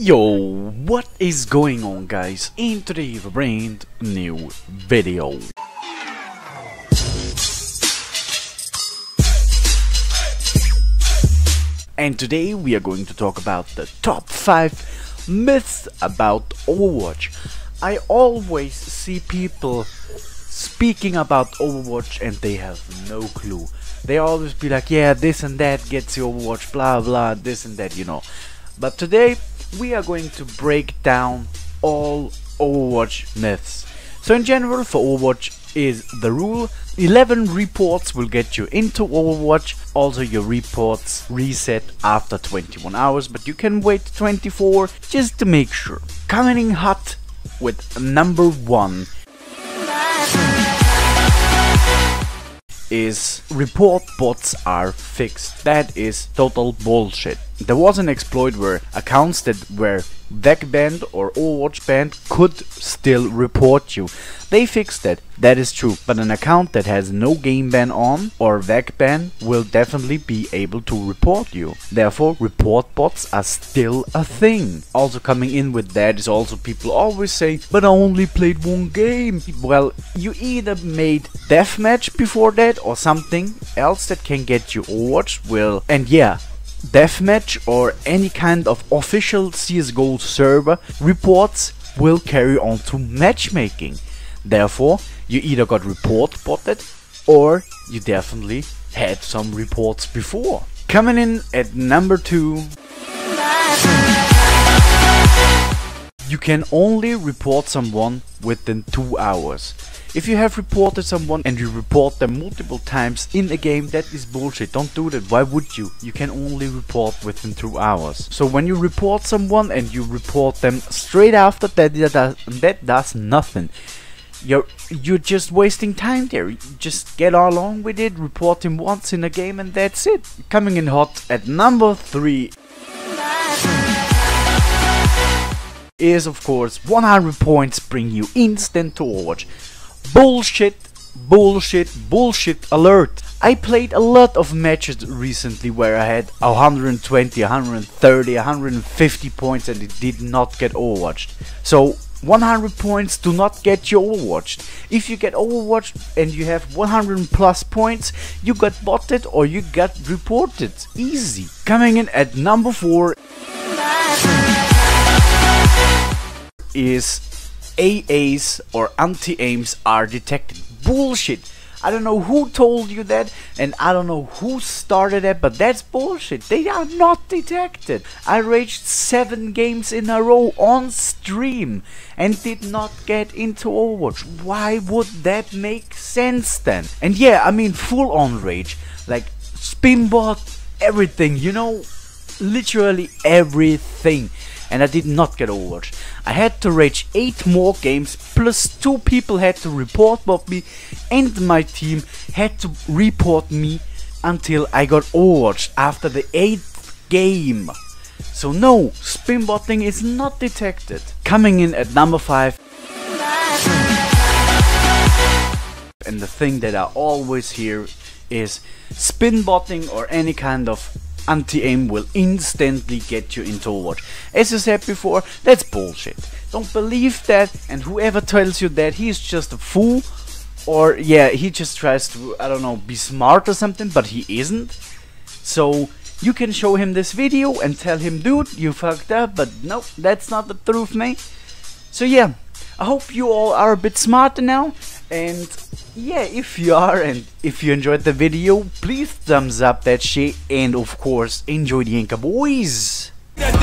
Yo, what is going on guys? In today's brand new video. And today we are going to talk about the top 5 myths about Overwatch. I always see people speaking about Overwatch and they have no clue. They always be like, yeah, this and that gets you Overwatch, blah blah, this and that, you know. But today we are going to break down all Overwatch myths. So in general for Overwatch is the rule 11 reports will get you into Overwatch also your reports reset after 21 hours but you can wait 24 just to make sure. Coming in hot with number 1 is report bots are fixed. That is total bullshit. There was an exploit where accounts that were VAC banned or Overwatch banned could still report you. They fixed that, that is true, but an account that has no game ban on or VAC ban will definitely be able to report you. Therefore, report bots are still a thing. Also coming in with that is also people always say, but I only played one game. Well, you either made deathmatch before that or something else that can get you Overwatch will, and yeah, deathmatch or any kind of official CSGO server reports will carry on to matchmaking. Therefore, you either got report botted or you definitely had some reports before. Coming in at number 2 You can only report someone within 2 hours. If you have reported someone and you report them multiple times in a game, that is bullshit. Don't do that. Why would you? You can only report within 2 hours. So when you report someone and you report them straight after that, that does, that does nothing. You're you're just wasting time there. Just get along with it, report him once in a game and that's it. Coming in hot at number 3 is of course 100 points bring you instant to Overwatch. Bullshit, bullshit, bullshit alert. I played a lot of matches recently where I had 120, 130, 150 points and it did not get overwatched. So 100 points do not get you overwatched. If you get overwatched and you have 100 plus points, you got botted or you got reported. Easy. Coming in at number 4 is AAs or anti-aims are detected. Bullshit. I don't know who told you that and I don't know who started that but that's bullshit. They are not detected. I raged 7 games in a row on stream and did not get into Overwatch. Why would that make sense then? And yeah, I mean full on rage. Like spinbot, everything, you know? Literally everything and I did not get Overwatch. I had to rage 8 more games, plus 2 people had to report about me, and my team had to report me until I got Overwatch after the 8th game. So no, spin botting is not detected. Coming in at number 5. And the thing that I always hear is spin botting or any kind of anti-aim will instantly get you into Overwatch. As I said before, that's bullshit. Don't believe that and whoever tells you that he's just a fool or yeah, he just tries to, I don't know, be smart or something, but he isn't. So you can show him this video and tell him, dude, you fucked up, but no, that's not the truth, mate. So yeah, I hope you all are a bit smarter now and yeah, if you are and if you enjoyed the video, please thumbs up that shit and of course enjoy the Inca boys. Devil,